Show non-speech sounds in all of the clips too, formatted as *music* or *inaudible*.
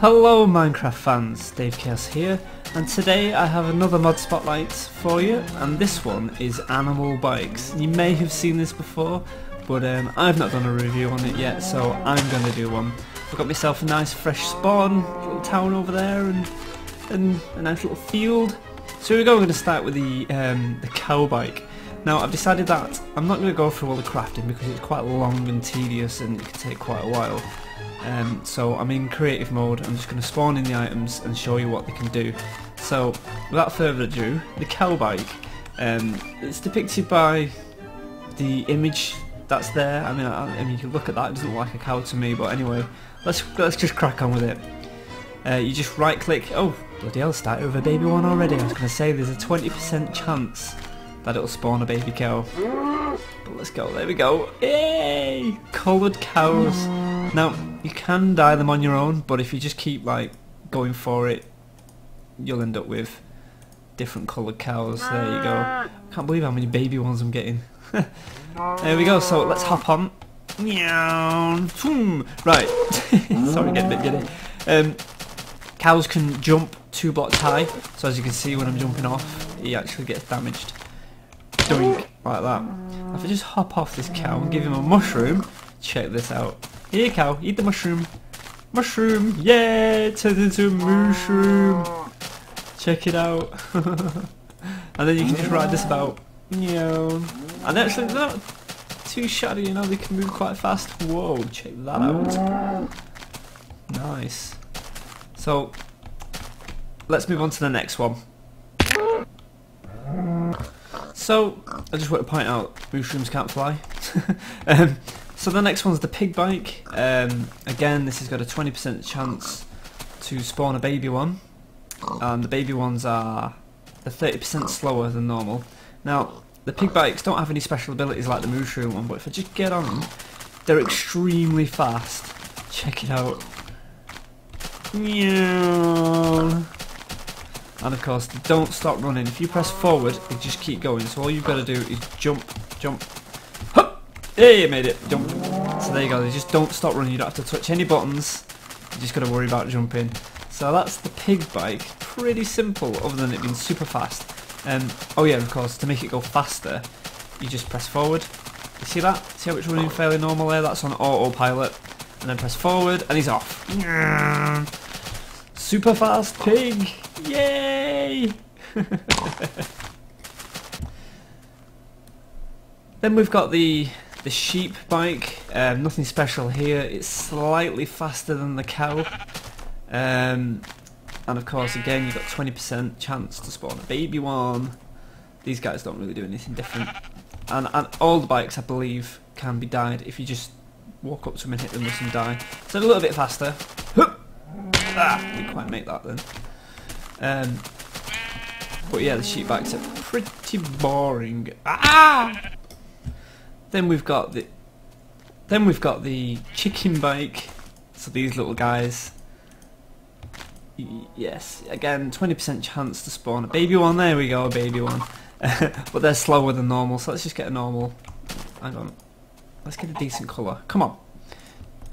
Hello Minecraft fans, Dave Chaos here, and today I have another mod spotlight for you, and this one is Animal Bikes. You may have seen this before, but um, I've not done a review on it yet, so I'm going to do one. I've got myself a nice fresh spawn, little town over there, and, and a nice little field. So here we go, we're going to start with the, um, the cow bike. Now I've decided that I'm not going to go through all the crafting because it's quite long and tedious and it can take quite a while. Um, so I'm in creative mode, I'm just going to spawn in the items and show you what they can do. So without further ado, the cow bike, um, it's depicted by the image that's there. I mean, I, I, mean, you can look at that, it doesn't look like a cow to me, but anyway, let's, let's just crack on with it. Uh, you just right click, oh bloody hell, started with a baby one already. I was going to say there's a 20% chance that it'll spawn a baby cow. But let's go, there we go. Yay! Coloured cows. Now, you can dye them on your own, but if you just keep like going for it, you'll end up with different coloured cows. There you go. I Can't believe how many baby ones I'm getting. *laughs* there we go, so let's hop on. Meow. Right. *laughs* Sorry, get a bit giddy. Um, cows can jump two blocks high, so as you can see when I'm jumping off, he actually gets damaged doink, like that. If I just hop off this cow and give him a mushroom, check this out. Here cow, eat the mushroom. Mushroom, yeah, it turns into a mushroom. Check it out. *laughs* and then you can just ride this about. Yeah. And actually they're not too shoddy, you know, they can move quite fast. Whoa, check that out. Nice. So, let's move on to the next one. So, I just want to point out, mushrooms can't fly. *laughs* um, so the next one's the pig bike. Um, again, this has got a 20% chance to spawn a baby one. And the baby ones are 30% slower than normal. Now, the pig bikes don't have any special abilities like the mushroom one, but if I just get on them, they're extremely fast. Check it out. Meow. And of course, don't stop running. If you press forward, you just keep going. So all you've got to do is jump, jump. Hey, you made it. Jump. So there you go. You just don't stop running. You don't have to touch any buttons. You just got to worry about jumping. So that's the pig bike. Pretty simple, other than it being super fast. Um, oh yeah, of course, to make it go faster, you just press forward. You see that? See how it's running fairly normal there? That's on autopilot. And then press forward, and he's off. *laughs* Super fast pig! Yay! *laughs* then we've got the the sheep bike. Um, nothing special here. It's slightly faster than the cow. Um, and of course, again, you've got 20% chance to spawn a baby one. These guys don't really do anything different. And, and all the bikes, I believe, can be dyed if you just walk up to them and hit them with some dye. So a little bit faster. Ah, didn't quite make that then. Um, but yeah, the sheep bikes are pretty boring. Ah! Then we've got the then we've got the chicken bike. So these little guys. Yes, again, 20% chance to spawn a baby one. There we go, a baby one. *laughs* but they're slower than normal, so let's just get a normal. Hang on. Let's get a decent colour. Come on.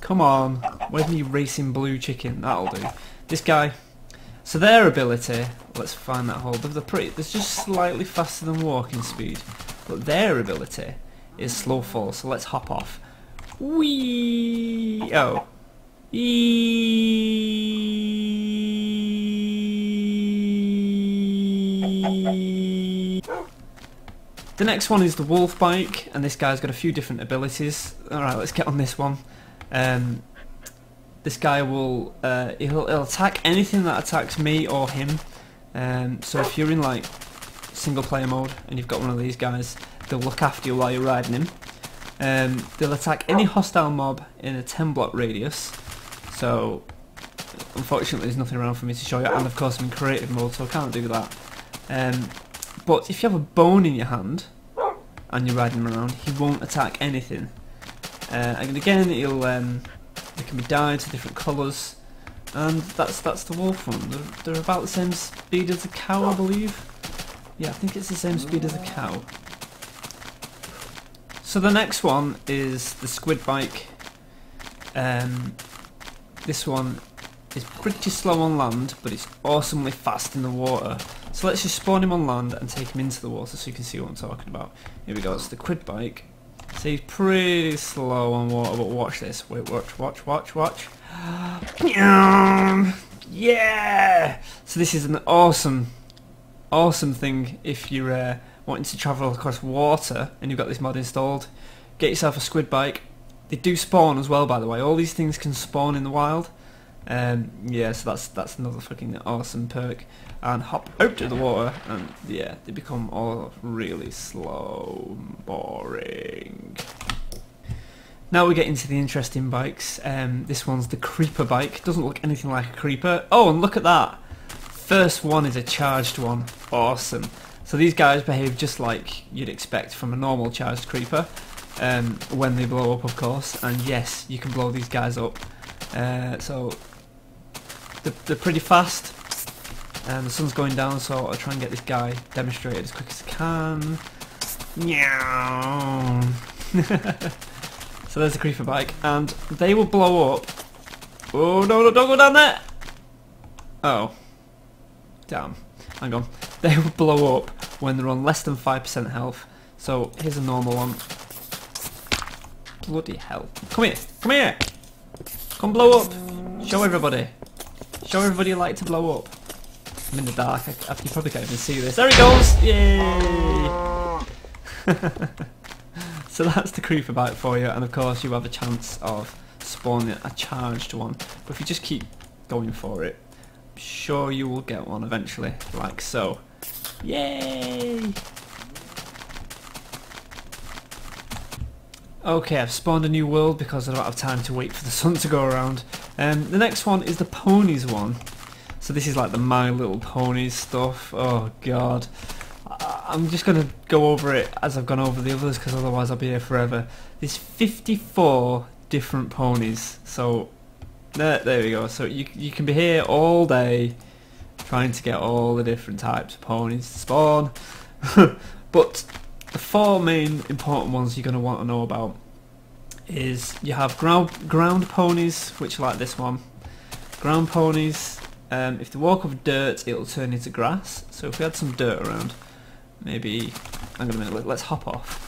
Come on. Where's me racing blue chicken? That'll do. This guy, so their ability, let's find that hole. They're pretty. They're just slightly faster than walking speed, but their ability is slow fall. So let's hop off. Wee oh. Eee. The next one is the wolf bike, and this guy's got a few different abilities. Alright, let's get on this one. Um, this guy will uh, he'll, he'll, attack anything that attacks me or him. Um, so if you're in like single player mode and you've got one of these guys, they'll look after you while you're riding him. Um, they'll attack any hostile mob in a 10 block radius. So unfortunately there's nothing around for me to show you and of course I'm in creative mode so I can't do that. Um, but if you have a bone in your hand and you're riding him around, he won't attack anything. Uh, and again, he'll um, they can be dyed to different colours, and that's that's the wolf one. They're, they're about the same speed as a cow, I believe. Yeah, I think it's the same speed as a cow. So the next one is the squid bike. Um, this one is pretty slow on land, but it's awesomely fast in the water. So let's just spawn him on land and take him into the water so you can see what I'm talking about. Here we go, it's the squid bike. So he's pretty slow on water, but watch this. Wait, watch, watch, watch, watch. yeah! So this is an awesome, awesome thing if you're uh, wanting to travel across water and you've got this mod installed. Get yourself a squid bike. They do spawn as well, by the way. All these things can spawn in the wild. Um, yeah, so that's that's another fucking awesome perk. And hop out to the water, and yeah, they become all really slow, boring. Now we get into the interesting bikes. Um, this one's the creeper bike. Doesn't look anything like a creeper. Oh, and look at that! First one is a charged one. Awesome. So these guys behave just like you'd expect from a normal charged creeper. Um, when they blow up, of course. And yes, you can blow these guys up. Uh, so they're, they're, pretty fast. And the sun's going down, so I'll try and get this guy demonstrated as quick as I can. Meow. *laughs* so there's the creeper bike, and they will blow up. Oh no, no, don't go down there! Oh. Damn. Hang on. They will blow up when they're on less than 5% health. So here's a normal one. Bloody hell. Come here. Come here. Come blow up. Show everybody. Show everybody you like to blow up. I'm in the dark. I, I, you probably can't even see this. There he goes! Yay! *laughs* so that's the creeper bike for you, and of course you have a chance of spawning a charged one. But if you just keep going for it, I'm sure you will get one eventually, like so. Yay! Okay, I've spawned a new world because I don't have time to wait for the *laughs* sun to go around. Um, the next one is the ponies one. So this is like the My Little Ponies stuff. Oh god. I'm just going to go over it as I've gone over the others because otherwise I'll be here forever. There's 54 different ponies. So there, there we go. So you, you can be here all day trying to get all the different types of ponies to spawn. *laughs* but the four main important ones you're going to want to know about is you have ground ground ponies, which are like this one. Ground ponies, um, if they walk over dirt, it'll turn into grass. So if we had some dirt around, maybe, hang on a minute, let's hop off.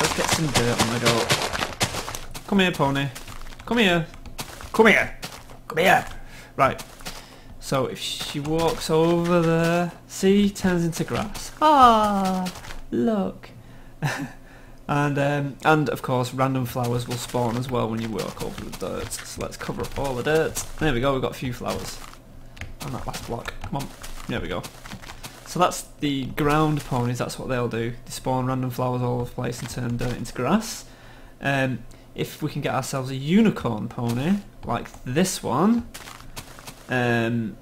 Let's, get some dirt on the go. Come here, pony. Come here. Come here. Come here. Right. So if she walks over there, see, turns into grass. Ah, look. *laughs* and um, and of course, random flowers will spawn as well when you walk over the dirt. So let's cover up all the dirt. There we go. We've got a few flowers on that last block. Come on. There we go. So that's the ground ponies. That's what they'll do. They spawn random flowers all over the place and turn dirt into grass. Um, if we can get ourselves a unicorn pony like this one um,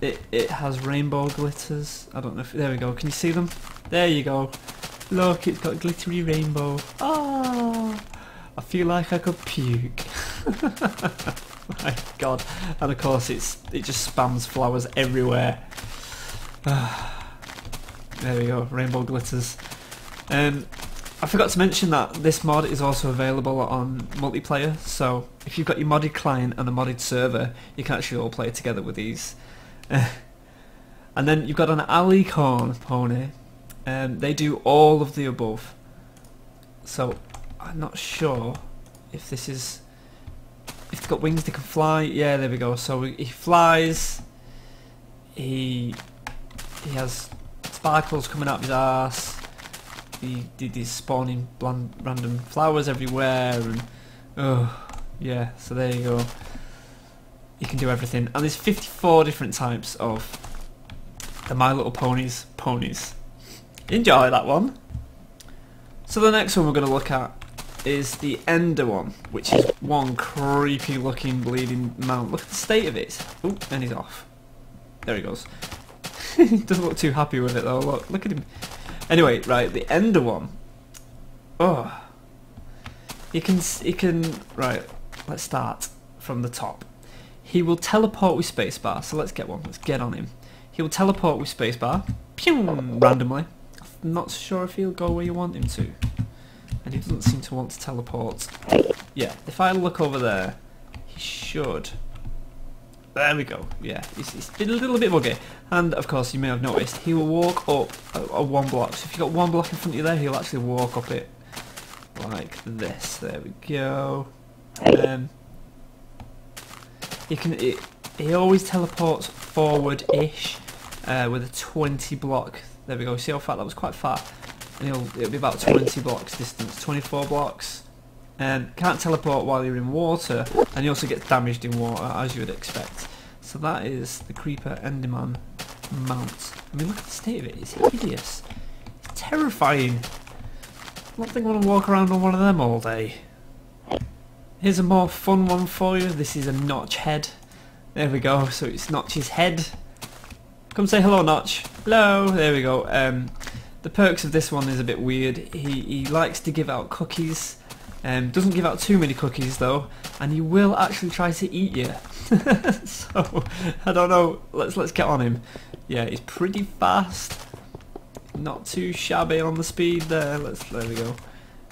it it has rainbow glitters. I don't know if there we go. Can you see them? There you go. Look, it's got glittery rainbow. Ah, I feel like I could puke. *laughs* My God! And of course, it's it just spams flowers everywhere. there we go. Rainbow glitters. Um, I forgot to mention that this mod is also available on multiplayer, so if you've got your modded client and a modded server, you can actually all play together with these. *laughs* and then you've got an alicorn pony, and um, they do all of the above. So I'm not sure if this is if they've got wings they can fly. Yeah, there we go. So he flies. He he has sparkles coming out of his ass he did his spawning bland, random flowers everywhere and oh yeah so there you go. You can do everything. And there's 54 different types of the My Little Ponies ponies. Enjoy that one. So the next one we're going to look at is the Ender one which is one creepy looking bleeding mount. Look at the state of it. Oh and he's off. There he goes. *laughs* He doesn't look too happy with it though. Look look at him Anyway, right, the Ender one. Oh. You can, you can, right, let's start from the top. He will teleport with spacebar, so let's get one, let's get on him. He will teleport with spacebar, pew, randomly. I'm not sure if he'll go where you want him to. And he doesn't seem to want to teleport. Yeah, if I look over there, he should. There we go. Yeah, it's, he's been a little bit buggy. And of course, you may have noticed, he will walk up a, a one block. So if you've got one block in front of you there, he'll actually walk up it like this. There we go. Um, he can. It, he always teleports forward-ish uh, with a 20 block. There we go. See how far that was quite far. And he'll it'll be about 20 blocks distance, 24 blocks. And can't teleport while you're in water, and he also gets damaged in water, as you would expect. So that is the Creeper Enderman mount. I mean, look at the state of it. It's hideous. It's terrifying. I don't think I want to walk around on one of them all day. Here's a more fun one for you. This is a Notch head. There we go. So it's Notch's head. Come say hello, Notch. Hello. There we go. Um, the perks of this one is a bit weird. He, he likes to give out cookies. Um, doesn't give out too many cookies though, and he will actually try to eat you. *laughs* so I don't know. Let's let's get on him. Yeah, he's pretty fast. Not too shabby on the speed there. Let's there we go,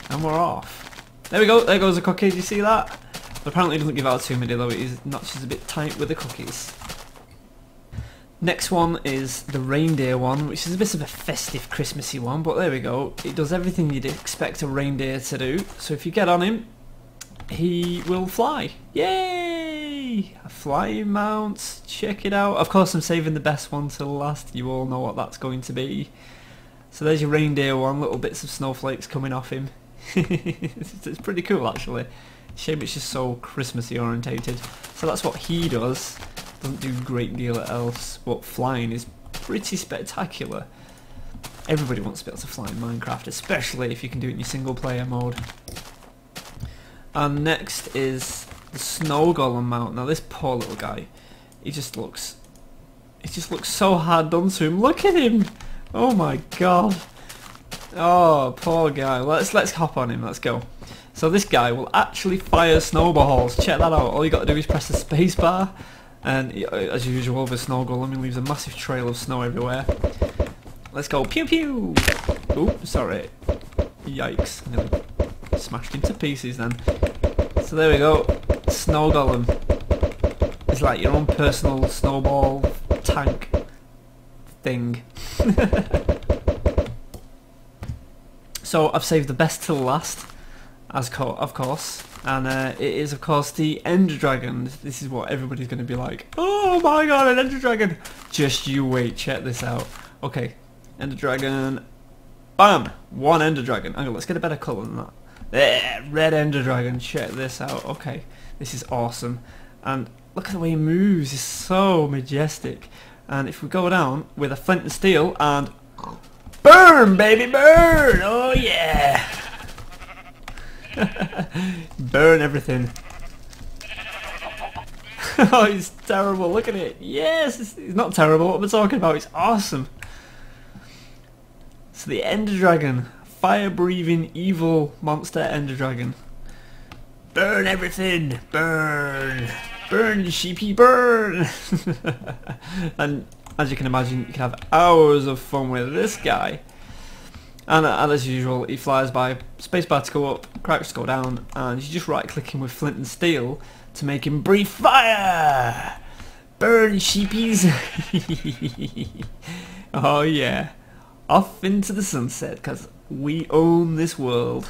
and we're off. There we go. There goes the cookie. Did you see that? But apparently, he doesn't give out too many though. He's not just a bit tight with the cookies. Next one is the reindeer one, which is a bit of a festive Christmassy one, but there we go. It does everything you'd expect a reindeer to do. So if you get on him, he will fly. Yay! A flying mount, check it out. Of course I'm saving the best one till last, you all know what that's going to be. So there's your reindeer one, little bits of snowflakes coming off him. *laughs* it's pretty cool actually. Shame it's just so Christmassy orientated. So that's what he does. Doesn't do a great deal else, but flying is pretty spectacular. Everybody wants to be able to fly in Minecraft, especially if you can do it in your single player mode. And next is the Snow Golem mount. Now this poor little guy, he just looks, he just looks so hard done to him. Look at him! Oh my god! Oh, poor guy. Let's let's hop on him. Let's go. So this guy will actually fire snowballs. Check that out. All you got to do is press the space bar and uh, as usual with Snow Golem, he leaves a massive trail of snow everywhere. Let's go pew pew! Oh, sorry. Yikes. Nearly smashed into pieces then. So there we go. Snow Golem. It's like your own personal snowball tank thing. *laughs* so I've saved the best till last, as co of course and uh, it is of course the Ender Dragon. This is what everybody's going to be like, oh my god, an Ender Dragon! Just you wait, check this out. Okay, Ender Dragon, bam! One Ender Dragon. Okay, let's get a better colour than that. There, red Ender Dragon, check this out. Okay, this is awesome. And look at the way he moves, he's so majestic. And if we go down with a flint and steel and... Burn, baby, burn! Oh yeah! *laughs* Burn everything. *laughs* oh, he's terrible. Look at it. Yes, it's not terrible. What am I talking about? It's awesome. So the Ender Dragon. Fire-breathing evil monster Ender Dragon. Burn everything. Burn. Burn, sheepy, burn. *laughs* and as you can imagine, you can have hours of fun with this guy. And, uh, and as usual, he flies by, spacebar to go up, crouch to go down, and you just right click him with flint and steel to make him breathe fire! Burn, sheepies! *laughs* oh yeah. Off into the sunset, because we own this world.